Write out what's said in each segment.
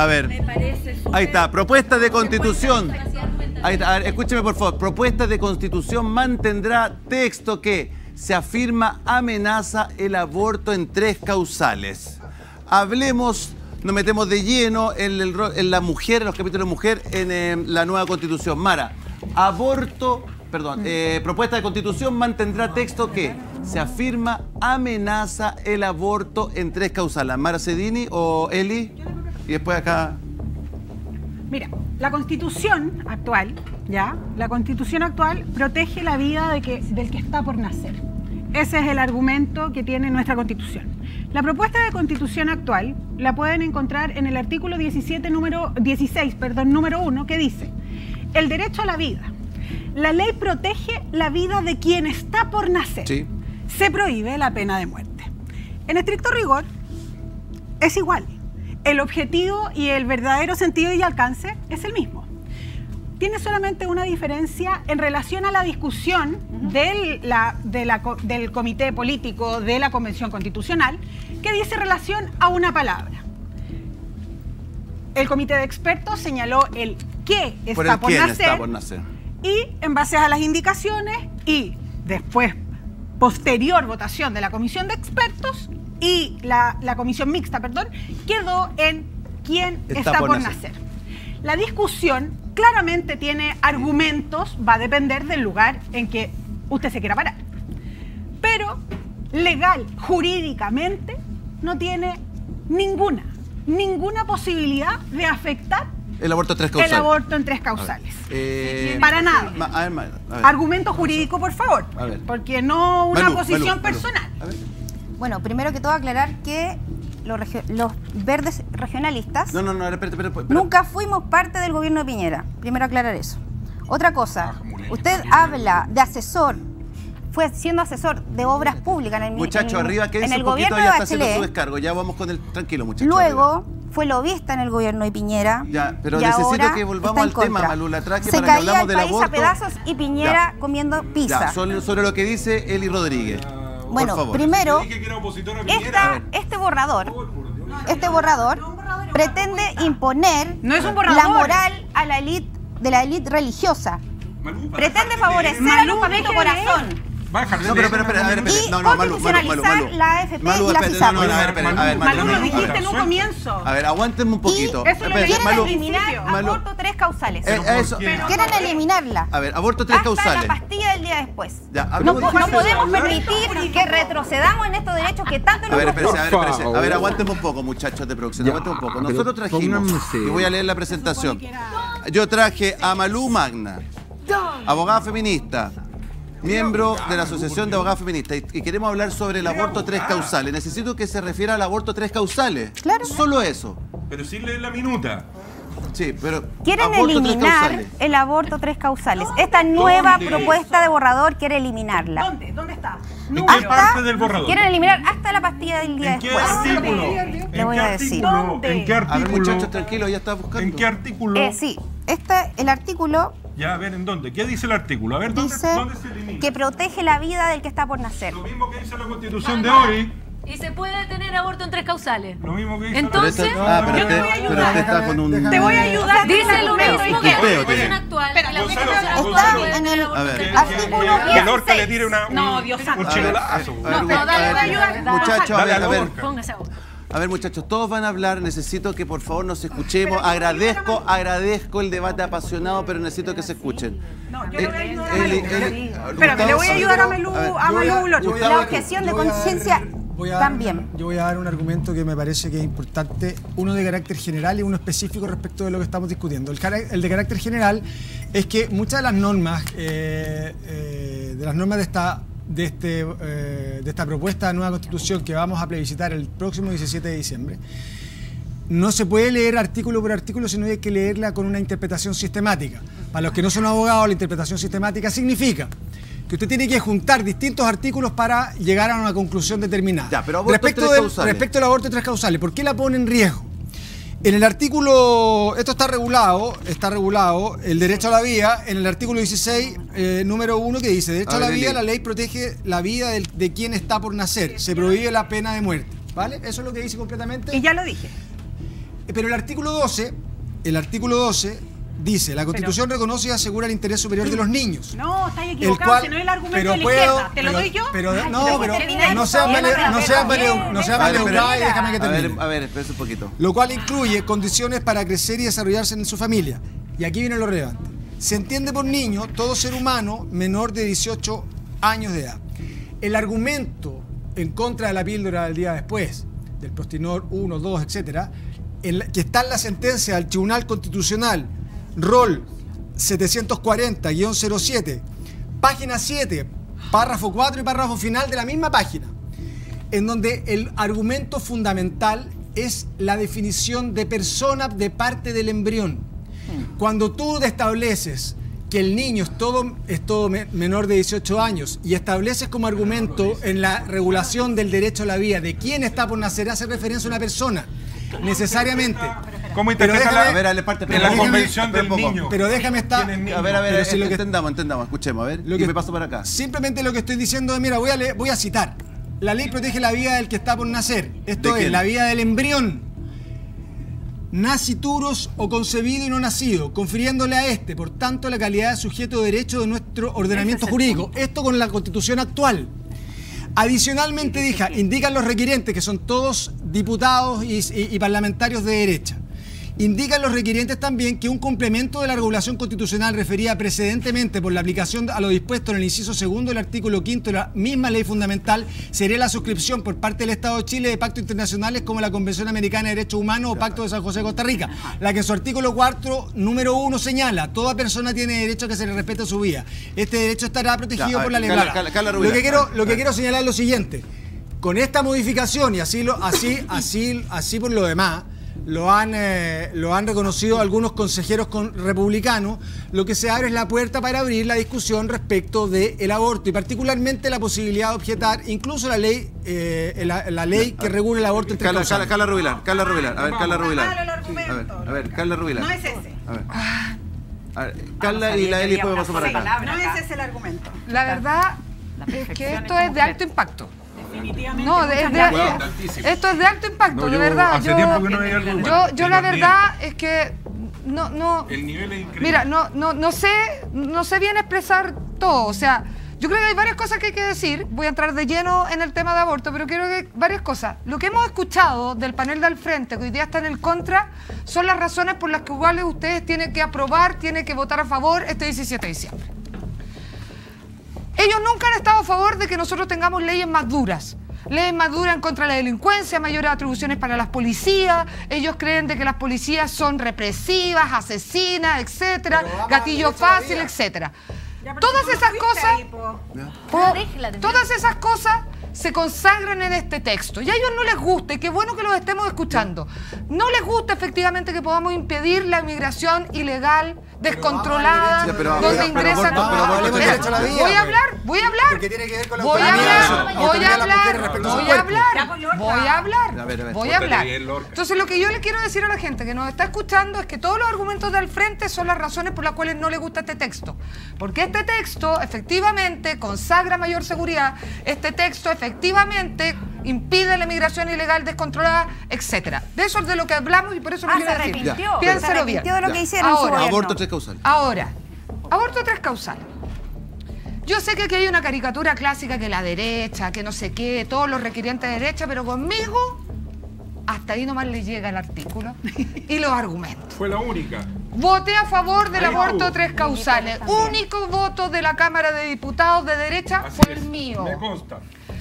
A ver. Ahí está, propuesta de constitución. Ahí está, a ver, escúcheme por favor. Propuesta de constitución mantendrá texto que se afirma amenaza el aborto en tres causales. Hablemos, nos metemos de lleno en, el ro- en la mujer, en los capítulos de mujer, en eh, la nueva constitución. Mara, aborto, perdón, eh, propuesta de constitución mantendrá texto que se afirma amenaza el aborto en tres causales. Mara Sedini o Eli, y después acá. Mira, la constitución actual, ¿ya? La constitución actual protege la vida de que, del que está por nacer. Ese es el argumento que tiene nuestra constitución. La propuesta de constitución actual la pueden encontrar en el artículo 17, número, 16, perdón, número 1, que dice, el derecho a la vida. La ley protege la vida de quien está por nacer. Sí. Se prohíbe la pena de muerte. En estricto rigor, es igual. El objetivo y el verdadero sentido y alcance es el mismo. Tiene solamente una diferencia en relación a la discusión del, la- de la co- del comité político de la Convención Constitucional, que dice relación a una palabra. El comité de expertos señaló el qué Por está el por quién nacer está por nacer. y en base a las indicaciones y después posterior votación de la comisión de expertos y la, la comisión mixta, perdón, quedó en quién está, por, nacer. La discusión claramente tiene argumentos, va a depender del lugar en que usted se quiera parar. Pero legal, jurídicamente, no tiene ninguna, ninguna posibilidad de afectar El aborto en tres causales. el aborto en tres causales. Eh, Para nada. a ver, ma- a ver. Argumento jurídico, por favor. Porque no una Malú, posición Malú, Malú. personal. A ver. Bueno, primero que todo aclarar que los, los verdes regionalistas No, no, no, espérate, espérate, espérate. nunca fuimos parte del gobierno de Piñera. Primero aclarar eso. Otra cosa, usted habla de asesor, fue siendo asesor de obras públicas en el, Muchacho, en- arriba, que en el un poquito, gobierno ya de está haciendo su descargo. Ya vamos con el. Tranquilo, muchacho. Luego fue lobista en el gobierno de Piñera. Ya, pero necesito que volvamos al tema, contra. Malú, la traje Se para que caía hablamos el del país aborto. a pedazos y Piñera comiendo pizza. Ya, sobre, sobre lo que dice Eli Rodríguez. Bueno, primero, a esta, este borrador, este borrador pretende imponer No es un borrador. la moral a la élite de la élite religiosa. Malú, Pretende favorecer deje de corazón Bájale No, pero, pero, pero, a ver. Y No, Malú, Malú, constitucionalizar Malú. la AFP Malú, y la FISAP. No, no, a ver, a ver, Malú, Malú lo dijiste en un comienzo. A ver, aguántenme un poquito. Y Eso lo quieren eliminar aborto tres causales. Eh. Quieren eliminarla. A ver, aborto tres Hasta causales. la pastilla del día después. Ya, no, po- podemos permitir que retrocedamos en estos derechos que tanto A nos ver, espérense, a ver, Por espérense. A ver, aguánteme un poco, muchachos de producción. Aguánteme un poco. Nosotros trajimos, y voy a leer la presentación. Yo traje a Malú Magna, abogada feminista, miembro de la Asociación de Abogadas Feministas, y, y queremos hablar sobre el aborto tres causales. Necesito que se refiera al aborto tres causales. Claro. Solo eso. Pero sin leer la minuta. Sí, pero. Quieren eliminar el aborto tres causales. Esta nueva ¿Dónde? propuesta de borrador quiere eliminarla. ¿Dónde? ¿Dónde está? ¿En qué parte del borrador? Quieren eliminar hasta la pastilla del día ¿En qué después. artículo? Le ¿En voy qué a decir. artículo? ¿Dónde? ¿En qué A ver, artículo? muchachos, tranquilos, ya está buscando. ¿En qué artículo? Eh, sí, este, el artículo Ya, a ver, ¿en dónde? ¿Qué dice el artículo? A ver, ¿dónde, dice dónde se elimina? que protege la vida del que está por nacer. Lo mismo que dice la constitución de hoy. Y se puede tener aborto en tres causales. Lo mismo que dice Pero Entonces, esto- ah, pero yo te usted, voy a pero ayudar. usted está con un. Te voy a ayudar. dice lo mismo que la tiene. actual. La Gonzalo, Gonzalo. actual puede en el aborto A ver. Artículo. Que Lorca le 16. tire una, No, Dios santo. un ver, No, no, dale, voy a ayudar. Muchachos, a ver, a ver. Póngase ahora. A ver, muchachos, todos van a hablar. Necesito que por favor nos escuchemos. Agradezco, agradezco el debate apasionado, pero necesito que se escuchen. No, yo le voy a ayudar a Eli- Malú. Eli- Espérame, le voy a ayudar a Malú, A. Gustavo, La objeción de conciencia voy a dar también. un- yo voy a dar un argumento que me parece que es importante, uno de carácter general y uno específico respecto de lo que estamos discutiendo. El, de carácter general es que muchas de las normas, eh, eh, de las normas de esta, de, este, eh, de esta propuesta de nueva constitución que vamos a plebiscitar el próximo 17 de diciembre, no se puede leer artículo por artículo, sino hay que leerla con una interpretación sistemática. Para los que no son abogados, la interpretación sistemática significa que usted tiene que juntar distintos artículos para llegar a una conclusión determinada. Ya, pero aborto respecto, tres del- causales. respecto al aborto tres causales, ¿por qué la pone en riesgo? En el artículo, esto está regulado, está regulado, el derecho a la vida, en el artículo 16, eh, número 1, que dice, derecho A a, la vida, la ley protege la vida del- de quien está por nacer, se prohíbe la pena de muerte, ¿vale? Eso es lo que dice completamente. Y ya lo dije. Pero el artículo 12, el artículo 12 dice, la Constitución reconoce y asegura el interés superior de los niños. No, estás El equivocado, cual- si no es el argumento pero de la puedo- izquierda. ¿Te lo pero- doy yo? Pero, Ay, no, pero no seas no seas male- no seas A y pero- déjame que A termine. ver, a ver, espérese un poquito. Lo cual incluye condiciones para crecer y desarrollarse en su familia. Y aquí viene lo relevante. Se entiende por niño todo ser humano menor de 18 años de edad. El argumento en contra de la píldora del día después, del Prostinor 1, 2, etcétera, en la- que está en la sentencia del Tribunal Constitucional, rol 740-07, página 7, párrafo 4 y párrafo final de la misma página, en donde el argumento fundamental es la definición de persona de parte del embrión. Cuando tú estableces que el niño es todo, es todo me- menor de 18 años y estableces como argumento en la regulación del derecho a la vida de quién está por nacer, hace referencia a una persona, necesariamente. ¿Cómo interpreta la, A ver, dale parte, de pero la déjame- convención del niño? Pero déjame estar. ¿Quién es? A ver, a ver, si lo que- entendamos, entendamos, escuchemos, a ver. Lo ¿Qué me pasó para acá? Simplemente lo que estoy diciendo es, mira, voy a, leer- voy a citar. La ley protege la vida del que está por nacer. Esto ¿De es, quién? la vida del embrión. Nacituros o concebido y no nacido, confiriéndole a este, por tanto, la calidad de sujeto de derecho de nuestro ordenamiento jurídico. Esto con la constitución actual. Adicionalmente, dija, indican los requirientes, que son todos diputados y, y- y parlamentarios de derecha. Indican los requirientes también que un complemento de la regulación constitucional referida precedentemente por la aplicación a lo dispuesto en el inciso segundo del artículo quinto de la misma ley fundamental sería la suscripción por parte del Estado de Chile de pactos internacionales como la Convención Americana de Derechos Humanos o Pacto de San José de Costa Rica, la que en su artículo cuarto, número uno, señala, toda persona tiene derecho a que se le respete su vida. Este derecho estará protegido Ya, por la ley. Lo que quiero, lo que quiero señalar es lo siguiente. Con esta modificación y así, lo, así, así, así por lo demás, lo han, eh, lo han reconocido algunos consejeros con- republicanos, lo que se abre es la puerta para abrir la discusión respecto del aborto y particularmente la posibilidad de objetar incluso la ley, eh, la, la ley que regula el aborto entre Carla. Carla, Carla Rubilar, Carla Rubilar. A ver, Carla Rubilar. A argumento. ver, a ver, Carla Rubilar. No es ese. A ver. A ver, Carla y la Eli después paso para acá. No es ese el argumento. La verdad es que esto es de alto impacto. Definitivamente. No, de- de- esto es de alto impacto, No, de verdad. hace yo, tiempo que no veía algo yo, la verdad es que no, no. El nivel es increíble. Mira, no, no, no sé, no sé bien expresar todo. O sea, yo creo que hay varias cosas que hay que decir. Voy a entrar de lleno en el tema de aborto, pero quiero que varias cosas. Lo que hemos escuchado del panel del frente, que hoy día está en el contra, son las razones por las que iguales ustedes tienen que aprobar, tienen que votar a favor este 17 de diciembre. Ellos nunca han estado a favor de que nosotros tengamos leyes más duras. Leyes más duras contra la delincuencia, mayores atribuciones para las policías. Ellos creen de que las policías son represivas, asesinas, etcétera, Pero gatillo fácil, etcétera. Ya, Todas esas cosas, ahí, po. po- déjela terminar. todas esas cosas se consagran en este texto. Y a ellos no les gusta, y qué bueno que los estemos escuchando. No les gusta efectivamente que podamos impedir la inmigración ilegal, descontrolada, donde pero- ingresan. voy a hablar, voy a hablar. Voy a hablar, voy a hablar, voy a hablar, voy a hablar, A ver, a ver. voy a hablar. Entonces lo que yo le quiero decir a la gente que nos está escuchando es que todos los argumentos del frente son las razones por las cuales no le gusta este texto. Porque este texto efectivamente consagra mayor seguridad, este texto efectivamente impide la migración ilegal descontrolada, etcétera. De eso es de lo que hablamos y por eso lo Ah, quiero se decir. arrepintió. Se Piénselo bien. de lo Ya. que hicieron su Ahora. Aborto tres causales. Ahora, aborto tres causales. Yo sé que aquí hay una caricatura clásica que la derecha, que no sé qué, todos los requirientes de derecha, pero conmigo hasta ahí nomás le llega el artículo y los argumentos. Fue la única. Voté a favor del Ahí aborto tres causales. Único voto de la Cámara de Diputados de derecha Así fue es. el mío. Me consta.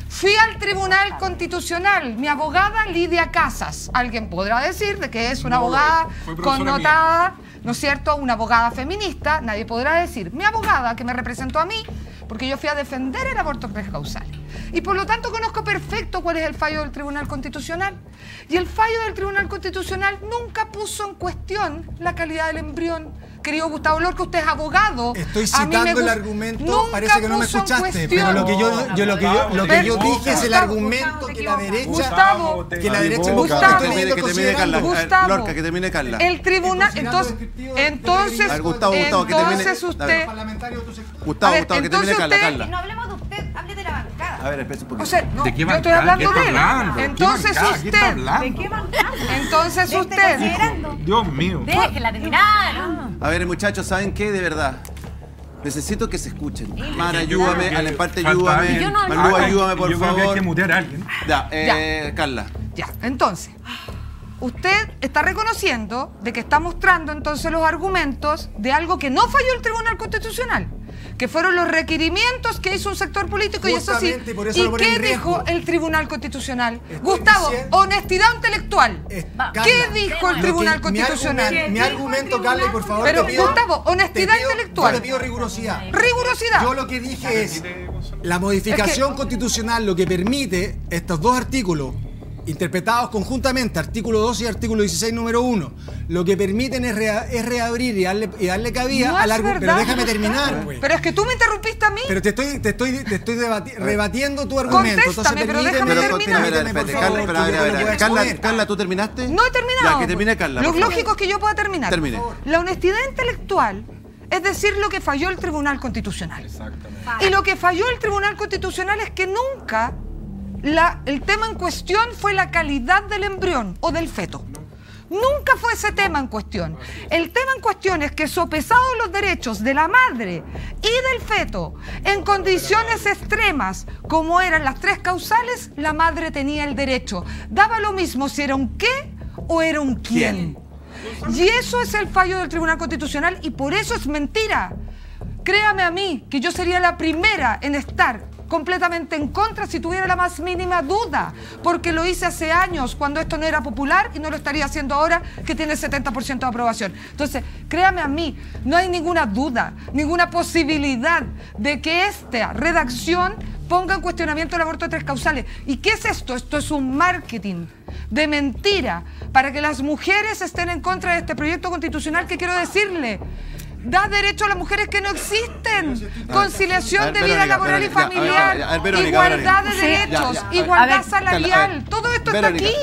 Fui al Tribunal Constitucional, mi abogada Lidia Casas. Alguien podrá decir de que es una No, abogada connotada, ¿no es cierto? Una abogada feminista. Nadie podrá decir, mi abogada que me representó a mí, porque yo fui a defender el aborto tres causales. Y por lo tanto conozco perfecto cuál es el fallo del Tribunal Constitucional. Y el fallo del Tribunal Constitucional nunca puso en cuestión la calidad del embrión. Querido Gustavo Lorca, usted es abogado. Estoy citando el gu- argumento, Nunca parece que no me escuchaste, pero lo que yo, yo- lo que yo, lo que yo Gustavo, dije es el Gustavo, argumento que la derecha, Gustavo, que la derecha Gustavo, que termine, que termine Carla. ver, Gustavo, Lorca, que termine Carla. El tribunal, entonces, de- entonces, ver, Gustavo, Gustavo, que termine- entonces usted, Parlamentario de tu sector. Gustavo, A ver, Gustavo, que termine Carla, usted- Carla. No hablemos de usted, hable de la bancada. A ver, espera un poquito. O sea, ¿De qué yo bancada? estoy hablando ¿Qué de él. hablando? ¿Qué Entonces bancada? ¿Qué está usted, hablando? entonces Esté usted, considerando. Dios mío. Déjela terminar. A ver, muchachos, ¿saben qué? De verdad. Necesito que se escuchen. Mar, ayúdame. Ale, parte, ayúdame. alguien. Yo no- Malú, Ah, ayúdame, por yo creo que hay favor. que mutear a alguien. Ya, eh, Carla. ya, entonces, usted está reconociendo de que está mostrando entonces los argumentos de algo que no falló el Tribunal Constitucional, que fueron los requerimientos que hizo un sector político y eso sí. Justamente, por eso ¿Y qué dijo el Tribunal Constitucional? Estoy Gustavo, diciendo- honestidad intelectual. ¿Qué Carla, dijo el Tribunal que- Constitucional? Mi, argumento, mi argumento, Carla, y por favor Pero, te pido, Gustavo, honestidad te pido- intelectual. Yo te pido rigurosidad. Rigurosidad. Yo lo que dije es, la modificación constitucional lo que permite estos dos artículos, interpretados conjuntamente, artículo 2 y artículo 16, número 1, lo que permiten es, rea- es reabrir y darle, y darle cabida No al argumento. Pero déjame terminar, pues. Pero es que tú me interrumpiste a mí. Pero te estoy, te estoy, te estoy debati- rebatiendo tu argumento. Contéstame, pero déjame Pero terminar. espérate, Carla, pero a ver, a ver, ¿tú terminaste? No he terminado. Ya, que termine Carla. Lo lógico es que yo pueda terminar. Termine. La honestidad intelectual es decir lo que falló el Tribunal Constitucional. Y lo que falló el Tribunal Constitucional es que nunca la- el tema en cuestión fue la calidad del embrión o del feto. Nunca fue ese tema en cuestión. El tema en cuestión es que sopesados los derechos de la madre y del feto en condiciones extremas, como eran las tres causales, la madre tenía el derecho. Daba lo mismo si era un qué o era un quién. Y eso es el fallo del Tribunal Constitucional y por eso es mentira. Créame a mí que yo sería la primera en estar completamente en contra si tuviera la más mínima duda, porque lo hice hace años cuando esto no era popular y no lo estaría haciendo ahora que tiene el 70% de aprobación. Entonces, créame a mí, no hay ninguna duda, ninguna posibilidad de que esta redacción ponga en cuestionamiento el aborto de tres causales. ¿Y qué es esto? Esto es un marketing de mentira para que las mujeres estén en contra de este proyecto constitucional que quiero decirle. Da derecho a las mujeres que no existen. Conciliación de vida laboral y familiar. igualdad de derechos. Igualdad salarial. Todo esto está aquí.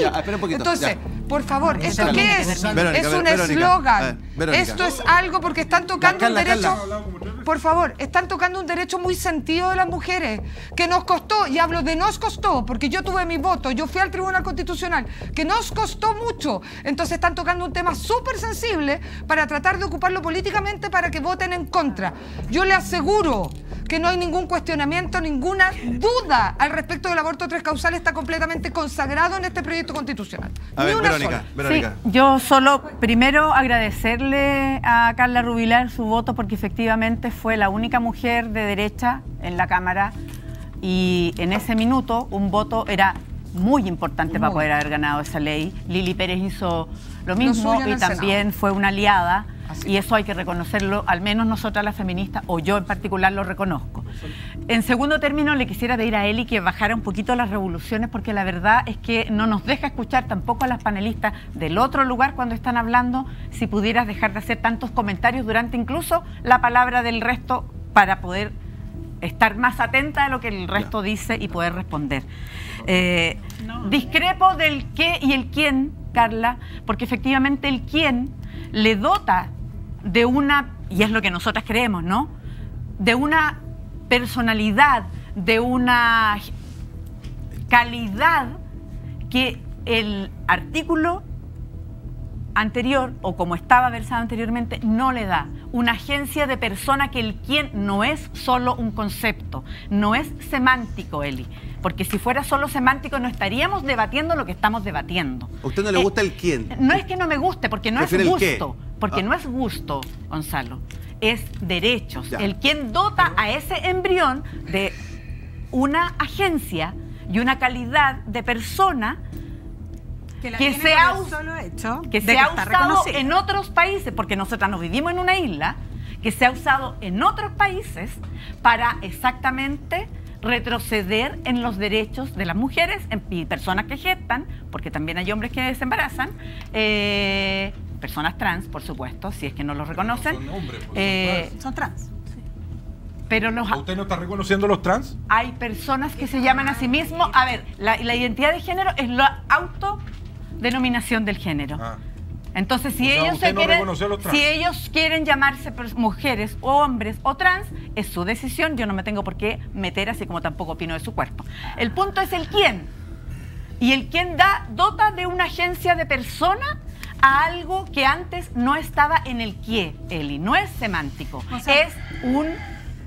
Entonces, por favor, ¿esto qué es? Verónica, es un eslogan. Esto es algo porque están tocando Carla, un derecho. Por favor, están tocando un derecho muy sentido de las mujeres, que nos costó, y hablo de nos costó, porque yo tuve mi voto, yo fui al Tribunal Constitucional, que nos costó mucho. Entonces están tocando un tema súper sensible para tratar de ocuparlo políticamente para que voten en contra. Yo le aseguro que no hay ningún cuestionamiento, ninguna duda al respecto del aborto tres causales, está completamente consagrado en este proyecto constitucional. A Ni ver, una Verónica, sola. Verónica. Sí, yo solo primero agradecerle a Carla Rubilar su voto porque efectivamente fue la única mujer de derecha en la Cámara y en ese minuto un voto era muy importante para poder haber ganado esa ley. Lili Pérez hizo lo mismo y también fue una aliada Así y eso hay que reconocerlo, al menos nosotras las feministas o yo en particular lo reconozco. En segundo término le quisiera pedir a Eli que bajara un poquito las revoluciones porque la verdad es que no nos deja escuchar tampoco a las panelistas del otro lugar cuando están hablando, si pudieras dejar de hacer tantos comentarios durante incluso la palabra del resto para poder estar más atenta a lo que el resto dice y poder responder. Eh, Discrepo del qué y el quién, Carla, porque efectivamente el quién le dota de una, y es lo que nosotras creemos, ¿no? De una personalidad, de una calidad que el artículo anterior o como estaba versado anteriormente no le da. Una agencia de persona que el quién no es solo un concepto, no es semántico, Eli. Porque si fuera solo semántico no estaríamos debatiendo lo que estamos debatiendo. ¿A usted no le Eh, gusta el quién? No es que no me guste, porque no es gusto. Porque Ah. no es gusto, Gonzalo. Es derechos. Ya. El quien dota a ese embrión de una agencia y una calidad de persona la que se ha solo hecho que ha usado reconocida. en otros países, porque nosotras nos vivimos en una isla, que se ha usado en otros países para exactamente retroceder en los derechos de las mujeres en, y personas que gestan, porque también hay hombres que se embarazan, eh, personas trans, por supuesto, si es que no los reconocen. Son hombres, por eh, Son trans. pero los, ¿Usted no está reconociendo los trans? hay personas que se llaman a sí mismos. A ver, la, la identidad de género es la autodenominación del género. Ah. Entonces, si O sea, ellos se no quieren, si ellos quieren llamarse mujeres o hombres o trans, es su decisión. Yo no me tengo por qué meter, así como tampoco opino de su cuerpo. El punto es el quién. Y el quién da dota de una agencia de persona a algo que antes no estaba en el qué, Eli. No es semántico. es un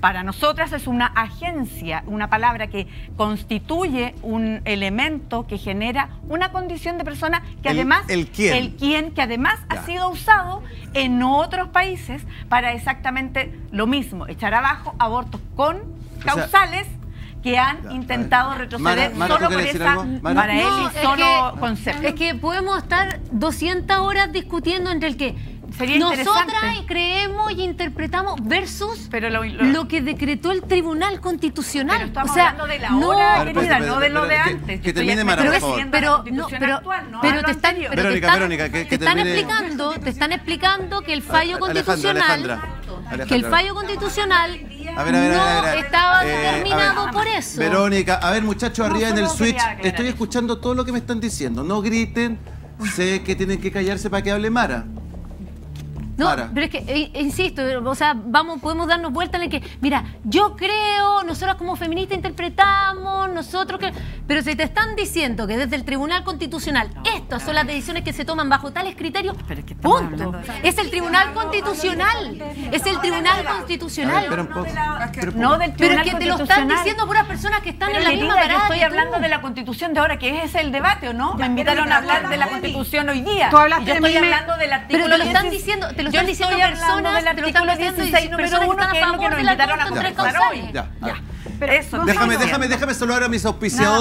para nosotras es una agencia, una palabra que constituye un elemento que genera una condición de persona que El- además el quién. el quién que además Ya. ha sido usado en otros países para exactamente lo mismo, echar abajo abortos con sea, causales que han Ya, intentado retroceder Mara, solo ¿tú por esa para No, él es solo que- concepto. Es que podemos estar 200 horas discutiendo entre el que Sería nosotras creemos y interpretamos versus Pero lo- lo, lo- que decretó el Tribunal Constitucional. Pero estamos o sea, hablando de la no, hora, ver, querida, no de lo de antes. que termine Mara, por favor. pero, no, pero, actual, no pero te están, pero te Verónica, están- Verónica, que- que te están explicando, te están explicando que el fallo Alejandra, constitucional, Alejandra, que el Alejandra. fallo constitucional A ver, a ver, a ver, a ver. no estaba Eh, determinado a ver. por eso. Verónica, a ver muchachos, No, arriba en el switch, estoy eso. escuchando todo lo que me están diciendo. No griten, sé que tienen que callarse para que hable Mara. No, Mara. pero es que, eh, insisto, o sea, vamos, podemos darnos vuelta en el que, mira, yo creo, nosotros como feministas interpretamos, nosotros que... Pero si te están diciendo que desde el Tribunal Constitucional estas son las decisiones que se toman bajo tales criterios, Pero es que estamos punto. de- Es el Tribunal Constitucional, es el Tribunal ver, Constitucional. un No del Pero Tribunal es que te lo están diciendo puras personas que están Pero en la misma yo parada estoy que hablando tú. de la constitución de ahora, que ese es el debate, ¿o no? Me invitaron a hablar de la constitución hoy día. Tú hablaste yo de estoy hablando del artículo Pero te lo están 16. diciendo, te lo están diciendo personas, te lo están diciendo 16, número personas que es lo que favor nos invitaron a conversar hoy. Ya, ver. Eso, Déjame, déjame, déjame saludar a mis auspiciadores.